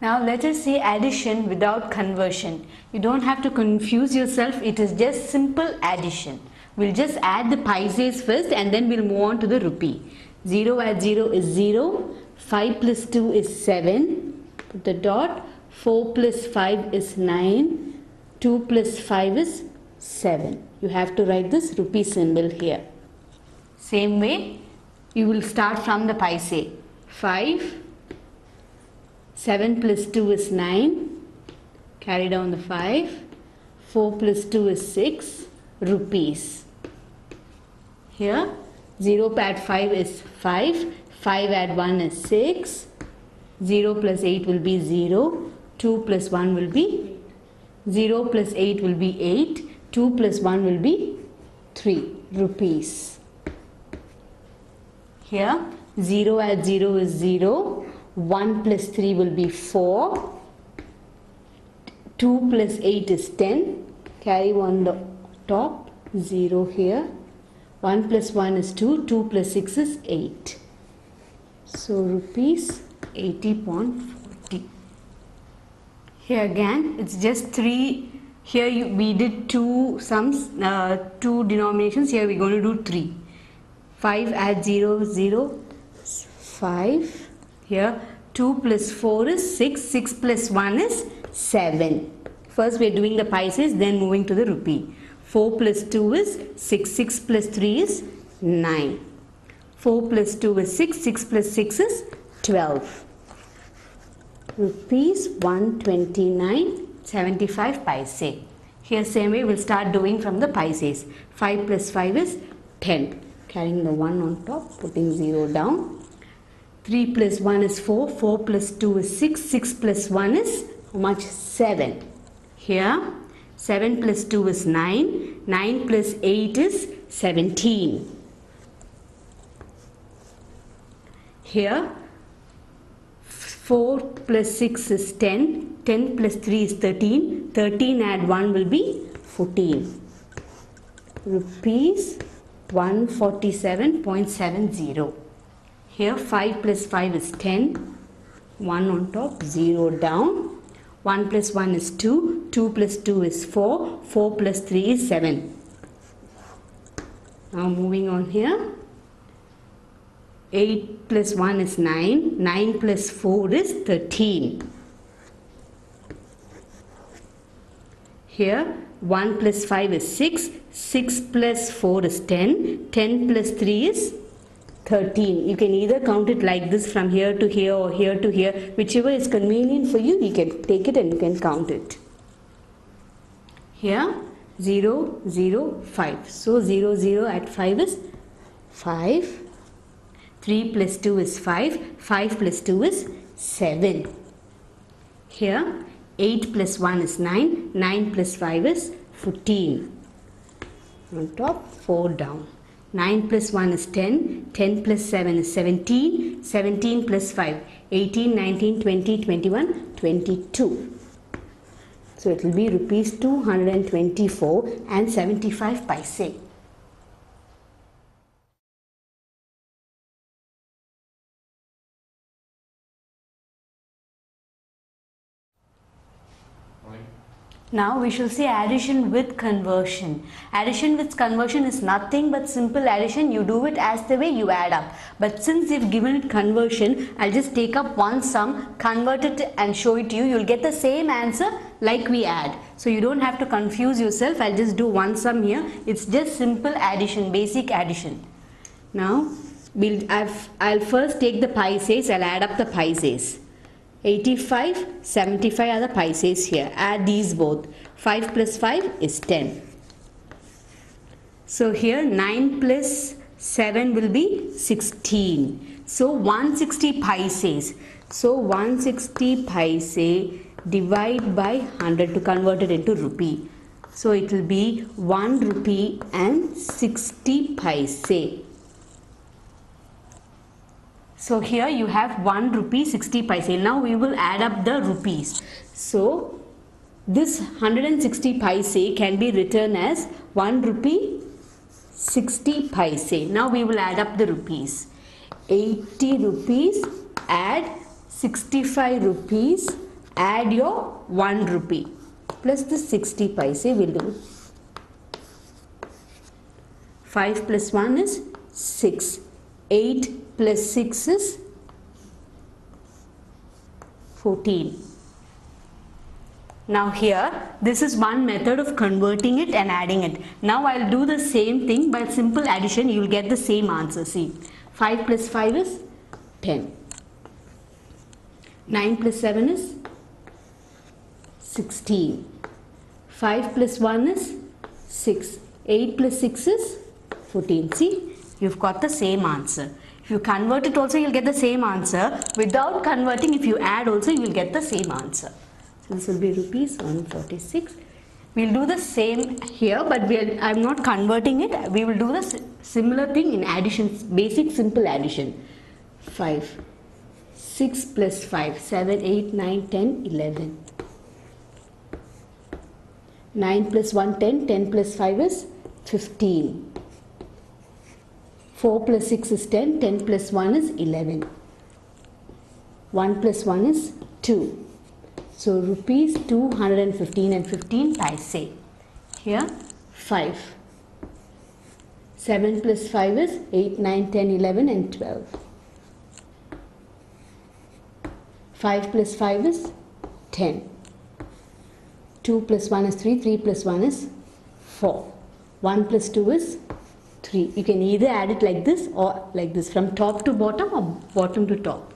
Now let us see addition without conversion. You don't have to confuse yourself. It is just simple addition. We'll just add the paise first and then we'll move on to the rupee. 0 add 0 is 0. 5 plus 2 is 7. Put the dot. 4 plus 5 is 9. 2 plus 5 is 7. You have to write this rupee symbol here. Same way, you will start from the paise. 5 7 plus 2 is 9. Carry down the 5. 4 plus 2 is 6 rupees. Here 0 add 5 is 5. 5 add 1 is 6. 0 plus 8 will be 0. 2 plus 1 will be 0 plus 8 will be 8. 2 plus 1 will be 3 rupees. Here 0 add 0 is 0. 1 plus 3 will be 4. 2 plus 8 is 10. Carry on the top. 0 here. 1 plus 1 is 2. 2 plus 6 is 8. So rupees 80.40. Here again it's just 3. Here you, we did two sums, uh, two denominations. Here we're going to do 3. 5 add 0, 0. 5 here 2 plus 4 is 6, 6 plus 1 is 7. First we are doing the paise then moving to the rupee. 4 plus 2 is 6, 6 plus 3 is 9. 4 plus 2 is 6, 6 plus 6 is 12. Rupees 129 75 paise. Here same way we'll start doing from the paise. 5 plus 5 is 10. Carrying the 1 on top, putting 0 down. 3 plus 1 is 4, 4 plus 2 is 6, 6 plus 1 is how much? 7. Here 7 plus 2 is 9, 9 plus 8 is 17. Here 4 plus 6 is 10, 10 plus 3 is 13, 13 add 1 will be 14. Rupees 147.70. Here 5 plus 5 is 10. 1 on top, 0 down. 1 plus 1 is 2. 2 plus 2 is 4. 4 plus 3 is 7. Now moving on here. 8 plus 1 is 9. 9 plus 4 is 13. Here 1 plus 5 is 6. 6 plus 4 is 10. 10 plus 3 is 13. You can either count it like this from here to here or here to here. Whichever is convenient for you, you can take it and you can count it. Here 0, 0, 5. So 0, 0 at 5 is 5. 3 plus 2 is 5. 5 plus 2 is 7. Here 8 plus 1 is 9. 9 plus 5 is 14. On top 4 down. 9 plus 1 is 10, 10 plus 7 is 17, 17 plus 5, 18, 19, 20, 21, 22. So it will be rupees 224 and 75 paise. Now we shall see addition with conversion. Addition with conversion is nothing but simple addition. You do it as the way you add up. But since you've given it conversion, I'll just take up one sum, convert it and show it to you. You'll get the same answer like we add. So you don't have to confuse yourself. I'll just do one sum here. It's just simple addition, basic addition. Now, we'll, I've, I'll first take the paise. I'll add up the paise. 85, 75 are the paise here. Add these both. 5 plus 5 is 10. So here 9 plus 7 will be 16. So 160 paise. So 160 paise divide by 100 to convert it into rupee. So it will be 1 rupee and 60 paise. So here you have 1 rupee 60 paise. Now we will add up the rupees. So this 160 paise can be written as 1 rupee 60 paise. Now we will add up the rupees. 80 rupees add 65 rupees add your 1 rupee plus the 60 paise will do. 5 plus 1 is 6. 8 plus 6 is 14. Now here, this is one method of converting it and adding it. Now I'll do the same thing by simple addition, you will get the same answer. See, 5 plus 5 is 10. 9 plus 7 is 16. 5 plus 1 is 6. 8 plus 6 is 14. See, you've got the same answer. If you convert it also, you'll get the same answer. Without converting, if you add also, you will get the same answer. So this will be rupees 146. We'll do the same here, but we'll, I'm not converting it. We will do the similar thing in addition, basic simple addition. 5. 6 plus 5, 7, 8, 9, 10, 11. 9 plus 1, 10, 10 plus 5 is 15. 4 plus 6 is 10, 10 plus 1 is 11. 1 plus 1 is 2. So rupees 215 and 15 paise. Here 5. 7 plus 5 is 8, 9, 10, 11 and 12. 5 plus 5 is 10. 2 plus 1 is 3, 3 plus 1 is 4. 1 plus 2 is 3. You can either add it like this or like this from top to bottom or bottom to top.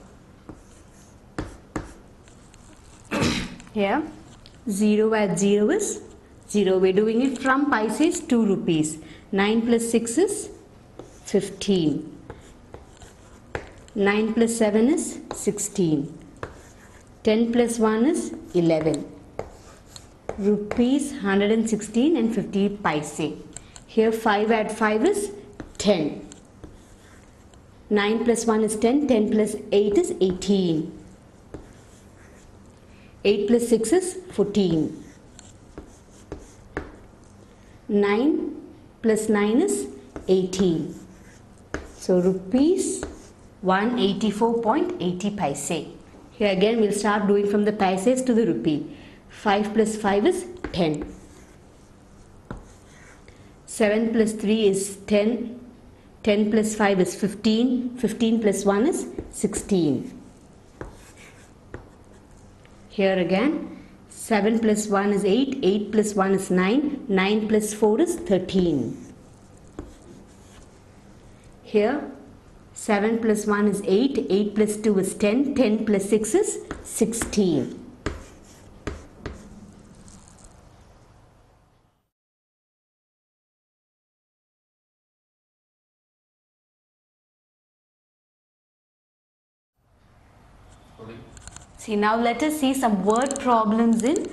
Here 0 at 0 is 0. We're doing it from paise 2 rupees. 9 plus 6 is 15. 9 plus 7 is 16. 10 plus 1 is 11. Rupees 116 and 50 paise. Here 5 add 5 is 10. 9 plus 1 is 10. 10 plus 8 is 18. 8 plus 6 is 14. 9 plus 9 is 18. So rupees 184.80 paise. Here again we'll start doing from the paises to the rupee. 5 plus 5 is 10. 7 plus 3 is 10. 10 plus 5 is 15. 15 plus 1 is 16. Here again 7 plus 1 is 8, 8 plus 1 is 9, 9 plus 4 is 13. Here 7 plus 1 is 8, 8 plus 2 is 10, 10 plus 6 is 16. See now let us see some word problems in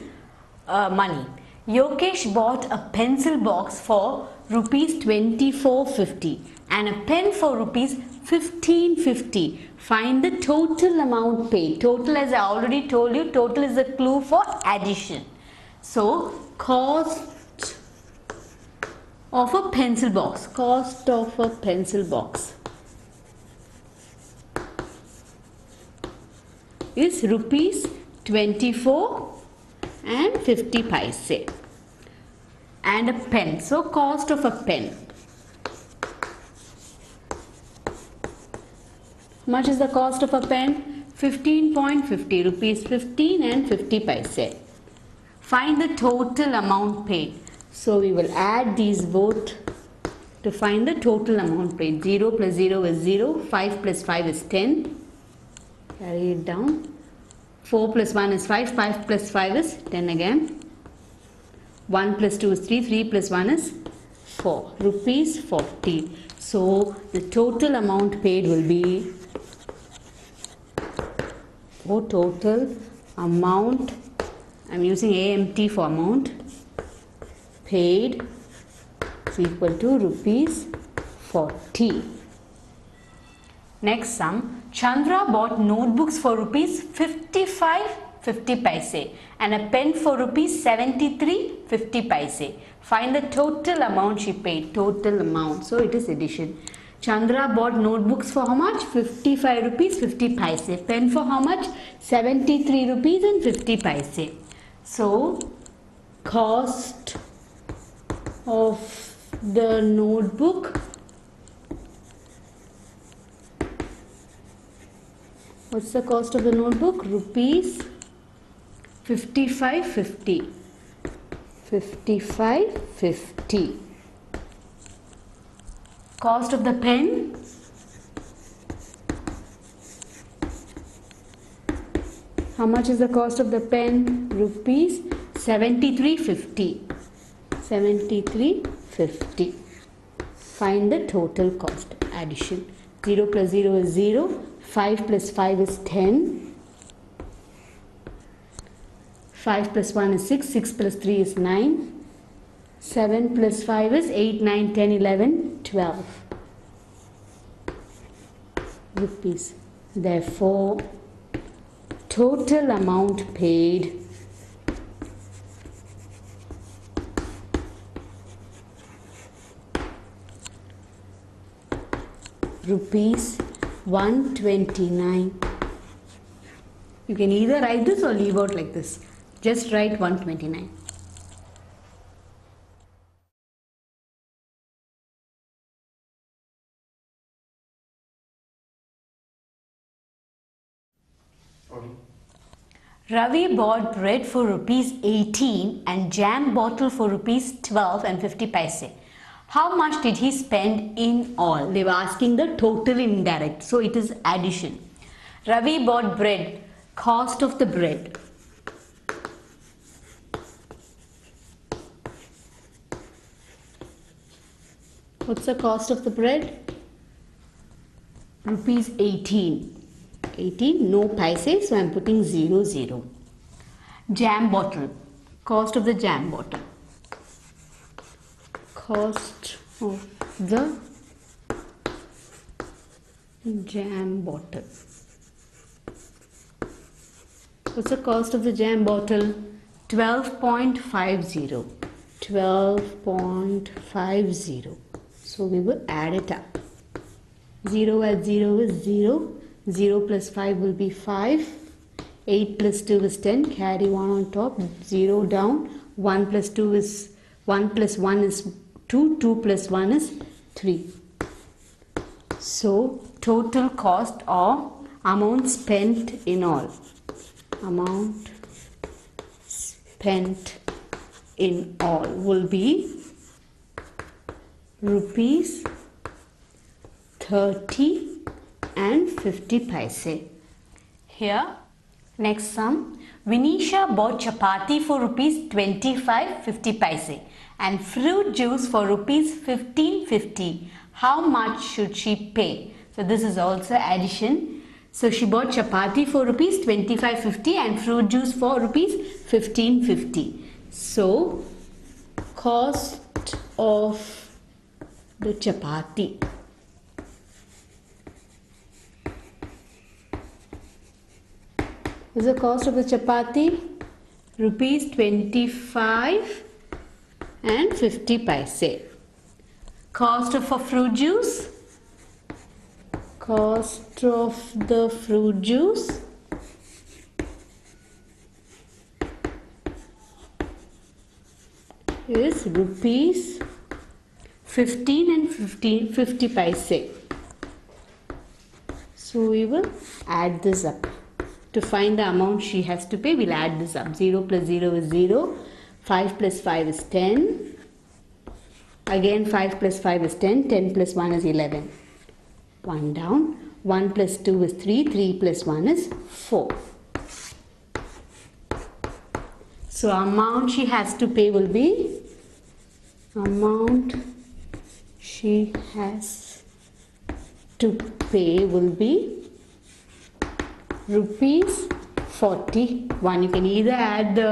uh, money. Yokesh bought a pencil box for rupees 2450 and a pen for rupees 1550. Find the total amount paid. Total as I already told you, total is a clue for addition. So cost of a pencil box. Cost of a pencil box. Is rupees 24 and 50 paise and a pen. So cost of a pen. Much is the cost of a pen? 15.50 rupees 15 and 50 paise. Find the total amount paid. So we will add these both to find the total amount paid. 0 plus 0 is 0, 5 plus 5 is 10, carry it down. 4 plus 1 is 5 5 plus 5 is 10 again. 1 plus 2 is 3 3 plus 1 is 4 rupees 40 so the total amount paid will be for total amount. I'm using AMT for amount. Paid is equal to rupees 40 next sum Chandra bought notebooks for rupees 55 50 paise and a pen for rupees 73 50 paise. Find the total amount she paid. Total amount. So it is addition. Chandra bought notebooks for how much? 55 rupees 50 paise. Pen for how much? 73 rupees and 50 paise. So, cost of the notebook what's the cost of the notebook? Rupees 55 50 55 50 cost of the pen? How much is the cost of the pen? Rupees 7350 7350 find the total cost. Addition 0 plus 0 is 0 5 plus 5 is 10 5 plus 1 is 6 6 plus 3 is 9 7 plus 5 is 8 9 10 11 12 rupees therefore total amount paid rupees 129 you can either write this or leave out like this. Just write 129 Ravi bought bread for rupees 18 and jam bottle for rupees 12 and 50 paise. How much did he spend in all? They were asking the total indirect. So it is addition. Ravi bought bread. Cost of the bread. What's the cost of the bread? Rupees 18. 18 no paise so I am putting 0 0. Jam bottle. Cost of the jam bottle. Cost of the jam bottle. What's the cost of the jam bottle? 12.50. 12.50. So we will add it up. 0 at 0 is 0. 0 plus 5 will be 5. 8 plus 2 is 10. Carry 1 on top. 0 down. 1 plus 2 is 1 plus 1 is 2. 2 plus 1 is 3. So total cost or amount spent in all. Amount spent in all will be rupees 30 and 50 paise. Here, next sum, Vinisha bought chapati for rupees 25 50 paise and fruit juice for rupees 15 50. How much should she pay? So this is also addition. So she bought chapati for rupees 25 50 and fruit juice for rupees 15 50. So cost of the chapati is the cost of the chapati rupees 25 and 50 paise. Cost of a fruit juice? Cost of the fruit juice? Is rupees 15 and 15 50 paise. So we will add this up. To find the amount she has to pay, we'll add this up. 0 plus 0 is 0. 5 plus 5 is 10. Again 5 plus 5 is 10. 10 plus 1 is 11. 1 down. 1 plus 2 is 3. 3 plus 1 is 4. So amount she has to pay will be amount she has to pay will be rupees 41 you can either add the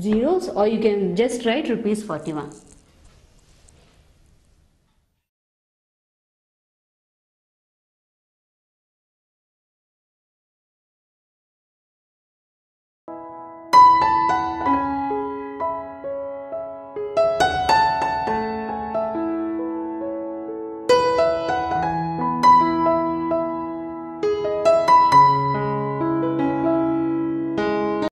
zeros or you can just write rupees 41